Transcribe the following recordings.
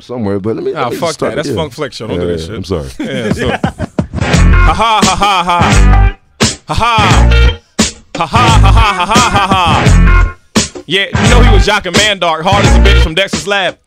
around somewhere, but let me. Nah, let me fuck start that. That's yeah. Funk Flex show. Don't do Yeah, that yeah, shit. I'm sorry. Yeah, so. ha ha ha ha ha. Ha ha. Ha ha ha ha ha ha ha ha. Yeah, you know he was jocking Mandark, hard as a bitch from Dexter's Lab.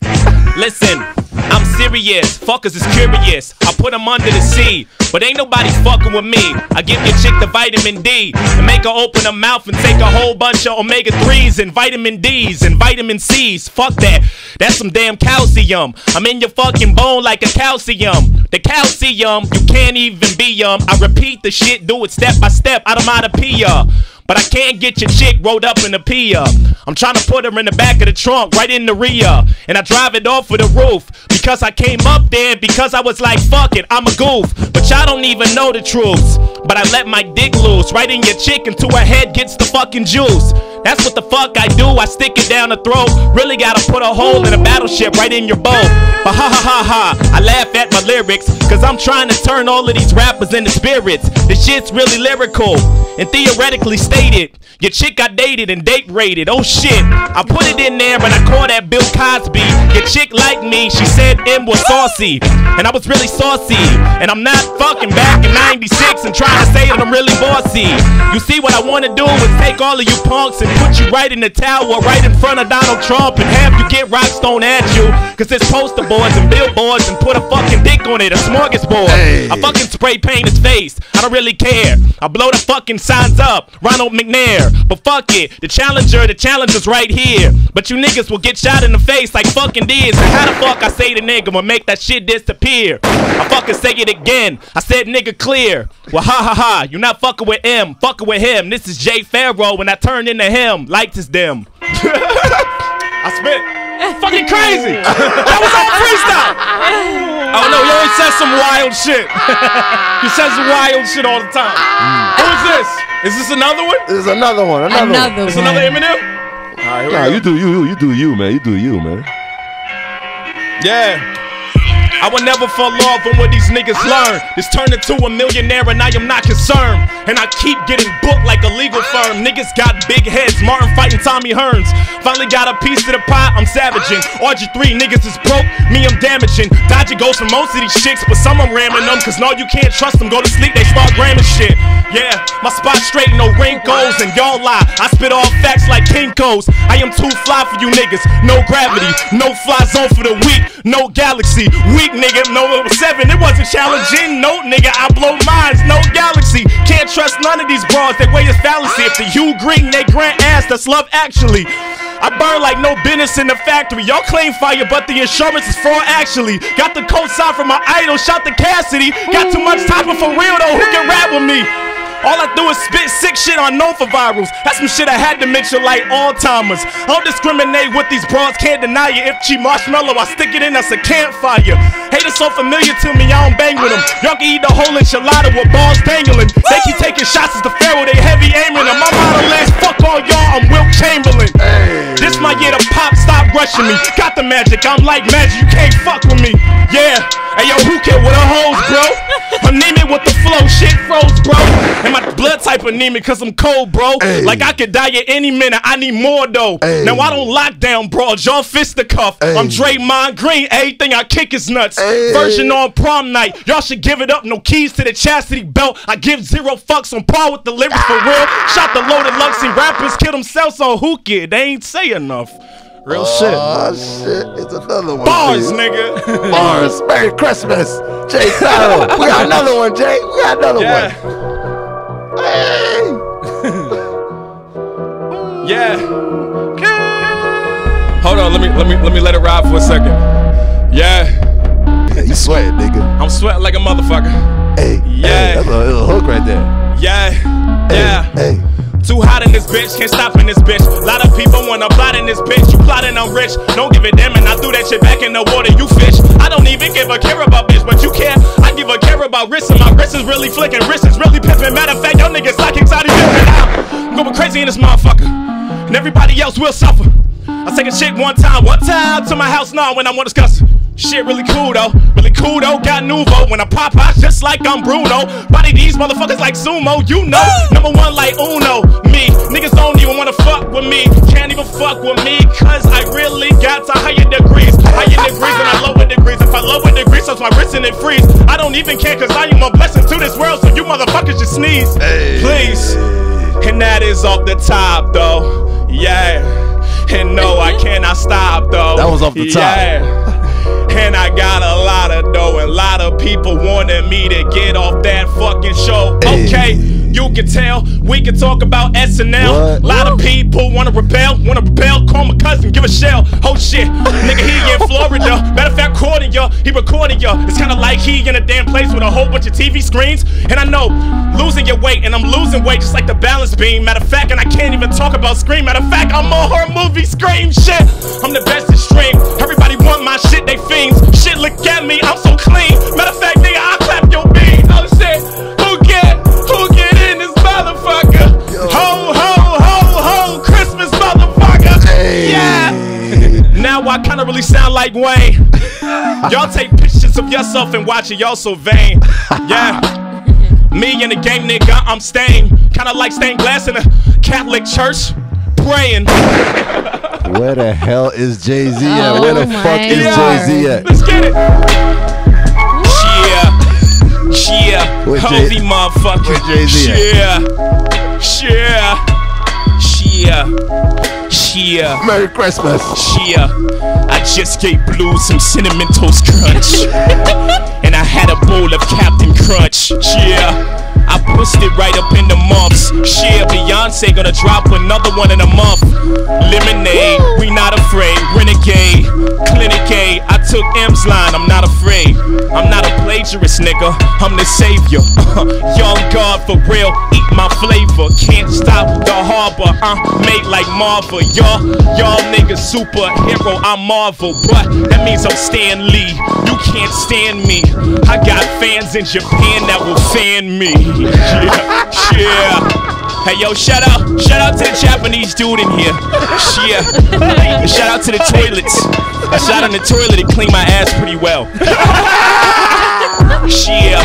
Listen, I'm serious. Fuckers is curious. I put them under the sea, but ain't nobody fucking with me. I give your chick the vitamin D and make her open her mouth and take a whole bunch of omega 3s and vitamin Ds and vitamin Cs. Fuck that. That's some damn calcium. I'm in your fucking bone like a calcium. The calcium, you can't even be um. I repeat the shit, do it step by step. I'm out a my pia. But I can't get your chick rolled up in a Pia. Uh. I'm trying to put her in the back of the trunk, right in the rear. And I drive it off of the roof. Because I came up there, because I was like, fuck it, I'm a goof. But y'all don't even know the truth. But I let my dick loose, right in your chick until her head gets the fucking juice. That's what the fuck I do. I stick it down the throat. Really gotta put a hole in a battleship right in your boat. But ha ha ha ha, I laugh at my lyrics. Cause I'm trying to turn all of these rappers into spirits. This shit's really lyrical and theoretically stated. Your chick got dated and date rated. Oh shit, I put it in there and I call that Bill Cosby. Your chick liked me, she said M was saucy. And I was really saucy. And I'm not fucking back in 96 and trying to say that I'm really bossy. You see, what I wanna do is take all of you punks and put you right in the tower, right in front of Donald Trump, and have you get rock stone at you. Cause there's poster boards and billboards and put a fucking dick on it, a smorgasbord. Hey. I fucking spray paint his face. I don't really care. I blow the fucking signs up. Ronald McNair. But fuck it. The challenger, the challenger's right here. But you niggas will get shot in the face like fucking this. And how the fuck I say the nigga will make that shit disappear? I fucking say it again. I said nigga clear. Well, ha ha ha. You not fucking with him. Fucking with him. This is Jay Pharoah when I turned into him. Lights is dim. I spit. Fucking crazy. That was all freestyle. Oh no, he always says some wild shit. he says wild shit all the time. Who is this? Is this another one? There's another one. Another, Another one. It's another. Eminem? Alright, Nah, you do you. You do you, man. You do you, man. Yeah. I will never fall off on what these niggas learn. This turned into a millionaire and I am not concerned. And I keep getting booked like a legal firm. Niggas got big heads, Marvin fighting Tommy Hearns. Finally got a piece of the pie, I'm savaging. RG3 niggas is broke, me I'm damaging. Dodging goes for most of these chicks, but some I'm ramming them. Cause no, you can't trust them. Go to sleep, they start gramming shit. Yeah, my spot straight, no wrinkles, and y'all lie. I spit all facts like Kinko's. I am too fly for you niggas. No gravity, no fly zone for the weak, no galaxy. Weak nigga, no seven. It wasn't challenging. No nigga, I blow minds, no galaxy. Can't trust none of these bras. They way is fallacy. If the Hugh Green, they grant ass, that's love actually. I burn like no business in the factory. Y'all claim fire, but the insurance is fraud actually. Got the cosign from my idol, shot the Cassidy. Got too much time, for real though, who can rap with me? All I do is spit sick shit on known for virals. That's some shit I had to mention like all timers. I don't discriminate with these bras, can't deny it. If she marshmallow, I stick it in, that's a campfire. Haters so familiar to me, I don't bang with them. Y'all can eat the whole enchilada with balls dangling. They keep taking shots at the pharaoh, they heavy aiming them. My motto is fuck all y'all, I'm Wilt Chamberlain. This my year to pop, stop rushing me. Got the magic, I'm like magic, you can't fuck with me. Yeah, hey yo, who care with a hose, bro? Anemic with the flow, shit froze, bro. And my blood type anemic, cause I'm cold, bro. Hey. Like I could die at any minute, I need more though. Hey. Now I don't lock down, bro. Y'all fisticuff. Hey. I'm Draymond Green, everything I kick is nuts. Hey. Version on prom night, y'all should give it up. No keys to the chastity belt. I give zero fucks on par with the lyrics for real. Shot the loaded Luxy rappers, kill themselves on hookah. They ain't say enough. Real shit. Oh shit, it's another one. Bars, nigga. Bars. Merry Christmas, Jay Pharoah. we got another one, Jay. We got another Yeah. one. Hey. Yeah. Hold on, let me let me let me let it ride for a second. Yeah, you sweating, nigga. I'm sweating like a motherfucker. Hey. Yeah. Hey, that's a little hook right there. Yeah, Hey, yeah. Hey. Too hot in this bitch, can't stop in this bitch. Lot of people wanna plot in this bitch. You plotting, I'm rich. Don't give a damn, and I threw that shit back in the water. You fish. I don't even give a care about bitch, but you care. I give a care about wrist, and my wrist is really flicking. Wrist is really pimping. Matter of fact, y'all niggas psychics out of here. I'm going crazy in this motherfucker, and everybody else will suffer. I take a shit one time, one time to my house now when I want to discuss. Shit really cool though, really cool though. Got Nuvo when I pop out just like I'm Bruno. Body these motherfuckers like sumo, you know. Number one like Uno, me. Niggas don't even wanna fuck with me, can't even fuck with me, cause I really got to higher degrees, higher degrees than I lower degrees. If I lower degrees, so my wrist and it freeze. I don't even care, cause I am a blessing to this world, so you motherfuckers just sneeze, please. And that is off the top though, yeah. And no, I cannot stop though. That was off the top. Yeah. And I got a lot of dough, and a lot of people wanted me to get off that fucking show. Hey. Okay, you can tell we can talk about SNL. What? A lot of people wanna rebel, wanna rebel. Call my cousin, give a shell. Oh shit, nigga, he in Florida. Matter of fact, recording ya, he recording ya. It's kinda like he in a damn place with a whole bunch of TV screens. And I know losing your weight, and I'm losing weight just like the balance beam. Matter of fact, and I can't even talk about Scream. Matter of fact, I'm on her movie Scream shit. I'm the best at stream. Everybody want my shit, they fiends. Shit, look at me, I'm so clean. Matter of fact, nigga, I'll clap your bean. Oh shit, who get, who get in this motherfucker? Ho, ho, ho, ho, Christmas motherfucker. Yeah. Now I kinda really sound like Wayne. Y'all take pictures of yourself and watch it, y'all so vain. Yeah. Me and the game, nigga, I'm staying. Kinda like stained glass in a Catholic church. Praying. Where the hell is Jay Z at? Where the Oh fuck my is Jay Z at? Let's get it. Yeah. Yeah. Where Jay- Hovey motherfucker. where Jay-Z Yeah. Yeah. Yeah. Yeah. Merry Christmas. Yeah, I just gave Blue some cinnamon toast crunch. and I had a bowl of Captain Crunch. Yeah. I pushed it right up in the months. Yeah, Beyonce gonna drop another one in a month. Lemonade, we not afraid. Renegade, Clinic A. I took M's line, I'm not afraid. I'm not a plagiarist, nigga. I'm the savior. Young God for real, eat my flavor. Can't stop the harbor. I'm made like Marvel. Y'all, y'all niggas superhero. I'm Marvel, but that means I'm Stan Lee. You can't stand me. I got fans in Japan that will fan me. Yeah, yeah. Hey yo, shout out, shout out to the Japanese dude in here. Yeah. Shout out to the toilets. I shot on the toilet and cleaned my ass pretty well. Yeah,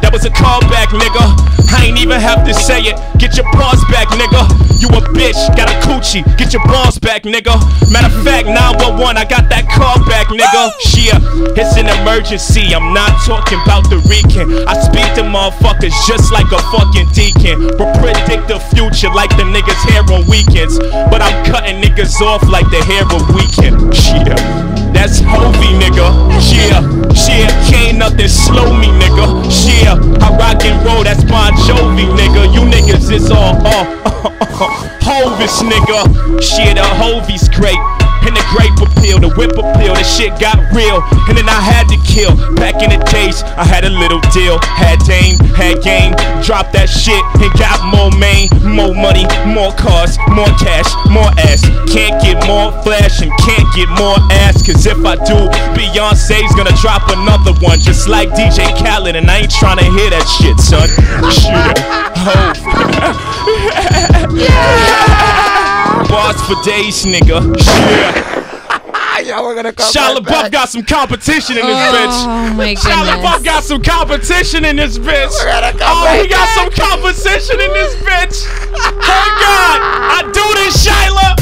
that was a callback, nigga. I ain't even have to say it. Get your balls back, nigga. You a bitch, got a coochie. Get your balls back, nigga. Matter of fact, 911, I got that call back, nigga. Yeah, it's an emergency. I'm not talking about the Weeknd. I speak to motherfuckers just like a fucking deacon. But predict the future like the niggas hair on weekends. But I'm cutting niggas off like the hair of Weeknd. Yeah. That's Hovey, nigga. Yeah, yeah, can't nothing slow me, nigga. Yeah, I rock and roll, that's Bon Jovi, nigga. You niggas is all, all, Hovis, nigga. Shit, the Hovey's great. And the grape appeal, the whip appeal, the shit got real. And then I had to kill. Back in the days, I had a little deal. Had Dame, had game. Dropped that shit and got more main, more money, more cars, more cash, more ass. Can't get more flash and can't get more ass. Cause if I do, Beyonce's gonna drop another one. Just like DJ Khaled, and I ain't tryna hear that shit, son. Shit. Bars for days, nigga. Yeah. Y'all were gonna come Shia right LaBeouf got some competition in this bitch. Oh my Shia LaBeouf got some competition in this bitch. gonna Oh, he got back. some competition in this bitch. Oh God, I do this, Shyla.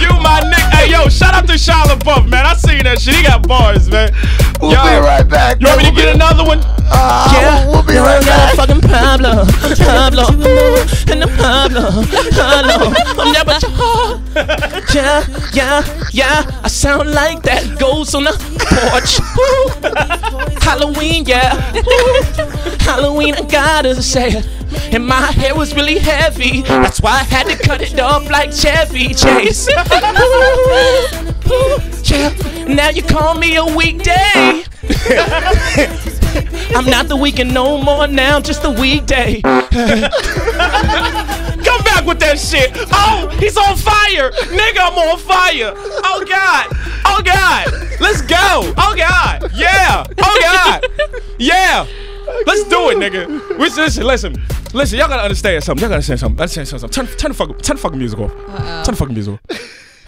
You my nigga. Hey yo, shout out to Shia LaBeouf, man. I seen that shit. He got bars, man. We'll yo, be right back. You want me to We'll get be- another one? Uh, we'll, we'll be right back. fucking Pablo, Pablo, and the Pablo, Pablo. I'm never Yeah, yeah, yeah. I sound like that ghost on the porch. Halloween, yeah. Halloween, I gotta say it. And my hair was really heavy. That's why I had to cut it off like Chevy Chase. Yeah. Now you call me a weekday. I'm not the Weeknd no more now, just the weekday. Come back with that shit. Oh, he's on fire. Nigga, I'm on fire. Oh God. Oh God. Let's go. Oh God. Yeah. Oh God. Yeah. Let's do it, nigga. We- Listen, listen. Listen, y'all gotta understand something. Y'all gotta understand something. Understand something. Turn, turn the fucking, turn the fucking music off. Turn the fucking music off.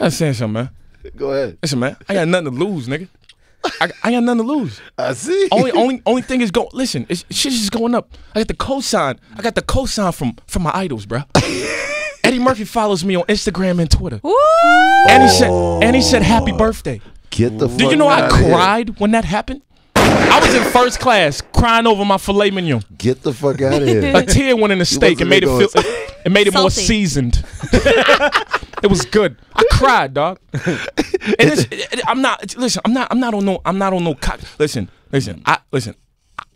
I understand something, man. Go ahead. Listen, man. I got nothing to lose, nigga. I, I got nothing to lose. I see. Only, only, only thing is go. Listen, it's, shit is going up. I got the cosign. I got the cosign from from my idols, bro. Eddie Murphy follows me on Instagram and Twitter, Woo! and he said, and he said, "Happy oh. birthday." Get the fuck Did you know I outta here. cried when that happened? I was in first class crying over my filet mignon. Get the fuck out of here. A tear went in the steak and made it feel. It made it more seasoned. it was good. I cried, dog. And it's, it- it- I'm not. Listen, I'm not. I'm not on no. I'm not on no cock. Listen, listen. I listen.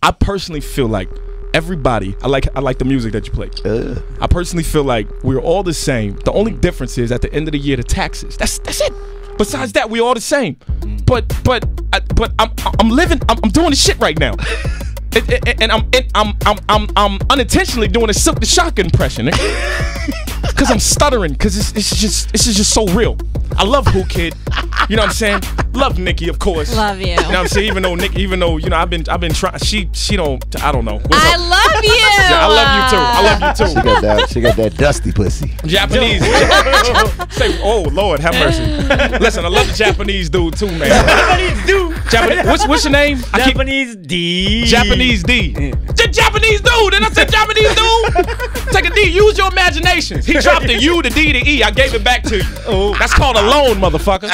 I personally feel like everybody. I like. I like the music that you play. Uh, I personally feel like we're all the same. The only difference is at the end of the year the taxes. That's that's it. Besides that, we're all the same. But but I, but I'm I'm living. I'm, I'm doing the shit right now. And, and- and I'm and I'm I'm I'm I'm unintentionally doing a Silk the Shock impression. Cause I'm stuttering. Cause it's, it's just this is just so real. I love Whoo Kid. You know what I'm saying? Love Nikki, of course. Love you. You know what I'm saying? Even though Nikki, even though you know I've been I've been trying. She she don't. I don't know. What's I up? love you. Yeah, I love you too. I love you too. she too. got that. She got that dusty pussy. Japanese. Say, oh Lord, have mercy. Listen, I love the Japanese dude too, man. Japanese dude. Japanese. What's what's your name? Japanese D. Japanese D. The Japanese dude. And I said Japanese dude. Take a D. Use your imaginations. He dropped the U, the D, the E. I gave it back to you. Oh, that's called a loan, motherfucker.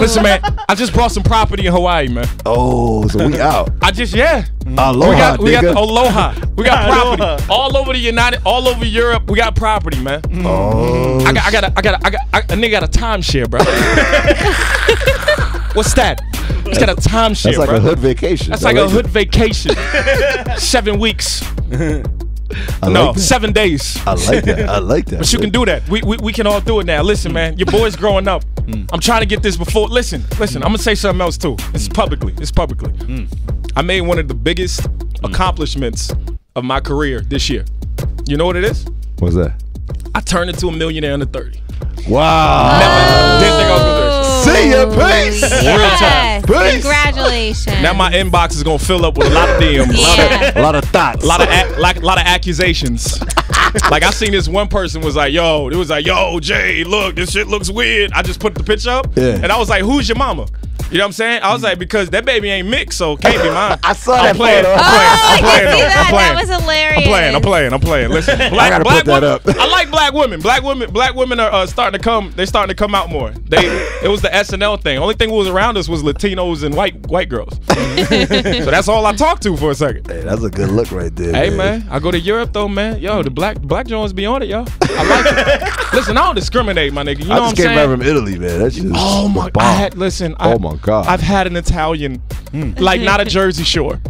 Listen, man. I just brought some property in Hawaii, man. Oh, so we out. I just yeah. Aloha, we got we got nigga. aloha. We got property all over the United, all over Europe. We got property, man. oh, I got I got a, I got a, I got I, a nigga got a timeshare, bro. What's that? He's got a timeshare, that's like bro. a hood vacation. That's like a hood vacation. Seven weeks. I no, like seven days. I like that. I like that. But you can do that. We, we, we can all do it now. Listen, man, your boy's growing up. Hmm. I'm trying to get this before. Listen, listen. Hmm. I'm gonna say something else too. It's hmm. publicly. It's publicly. I made one of the biggest accomplishments of my career this year. You know what it is? What's that? I turned into a millionaire under 30. Wow. Never didn't think I was gonna do shit. See ya, peace. Real time. Peace. Congratulations. Now my inbox is gonna fill up with a lot of DMs. Yeah. A lot of thoughts. A lot of ac- like a lot of accusations. like I seen this one person was like, "Yo," it was like, "Yo, Jay, look, this shit looks weird." I just put the picture up, Yeah. and I was like, "Who's your mama?" You know what I'm saying? I was like, because that baby ain't mixed, so can't be mine. I saw I'm that playing. photo. I'm Oh, playing. I I'm playing. can see that. I'm playing. That was hilarious. I'm playing. I'm playing. I'm playing. Listen, black, gotta black put that women. up. I like black women. Black women. Black women are uh, starting to come. They're starting to come out more. They. It was the SNL thing. Only thing that was around us was Latinos and white white girls. so that's all I talked to for a second. Hey, that's a good look right there. Hey man, I go to Europe though, man. Yo, the black black Jones be on it, yo. I like it. Listen, I don't discriminate, my nigga. You know I what I'm just came saying? back from Italy, man. That shit is Oh my! bomb. I had listen. I, Oh God. I've had an Italian, hmm. like not a Jersey Shore,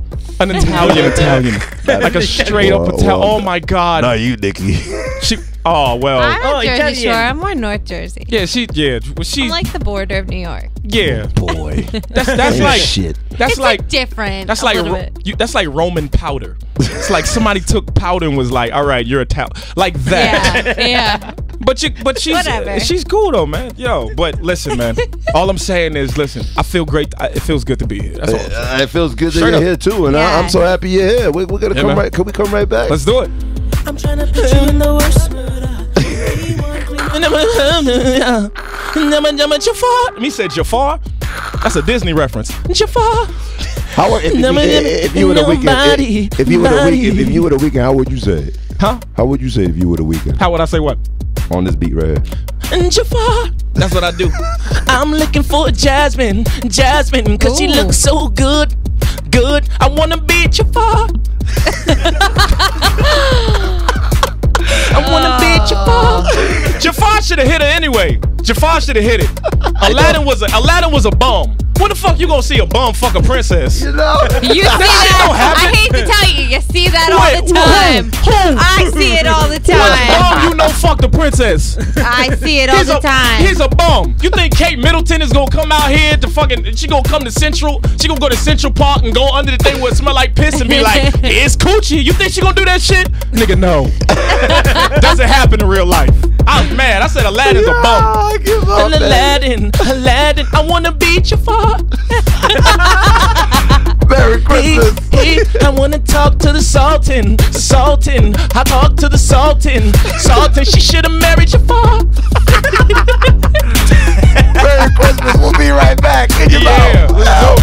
an Italian Italian, like a straight up Italian. well, Oh my God! Not you, Nikki. She. Oh well. I'm not Oh, Jersey Italian. Shore. I'm more North Jersey. yeah, she. Yeah, well, she's. I'm like the border of New York. yeah. Boy. That's that's oh, like shit. that's it's like. like, different. that's like little Ro- bit. you, that's like Roman powder. It's like somebody took powder and was like, "All right, you're Italian," like that. Yeah, yeah. But you, but she's Whatever. she's cool though, man. Yo, but listen, man. all I'm saying is, listen. I feel great. I, it feels good to be here. That's all. Uh, it feels good that Straight you're up. here too, and I, Yeah. I'm so happy you're here. We, we're gonna Yeah, come man. right. Can we come right back? Let's do it. I'm trying to put you in the worst mood. Jafar. Me said Jafar. That's a Disney reference. Jafar. How would- if, if, Nobody- if, if you were the Weeknd? nobody, If, if you were the Weeknd? If nobody. you were the Weeknd, how would you say it? Huh? How would you say it if you were the Weeknd How would I say what? On this beat right here? And Jafar. That's what I do. I'm looking for Jasmine, Jasmine, cause she looks so good, good. I wanna be Jafar. I wanna be Jafar. Jafar should have hit her anyway. Jafar should have hit it. Aladdin was a Aladdin was a bum. When the fuck you gonna see a bum fuck a princess? You know. You see shit don't that? happen. I hate to tell you, you see that all the time. who? I see it all the time. What bum time. you know fuck the princess? I see it all He's the a, time. He's a bum. You think Kate Middleton is gonna come out here to fucking? She gonna come to Central? She gonna go to Central Park and go under the thing where it smell like piss and be like, "It's coochie." You think she gonna do that shit? Nigga, no. Doesn't happen in real life. I was mad. I said Aladdin's a bum. I give up, Aladdin, Aladdin, I wanna be Jafar. Merry Hey, Christmas. hey, I wanna talk to the Sultan, Sultan. I talk to the Sultan, Sultan. She should have married Jafar. Merry Merry Christmas. We'll be right back. In your Yeah, mouth. let's go.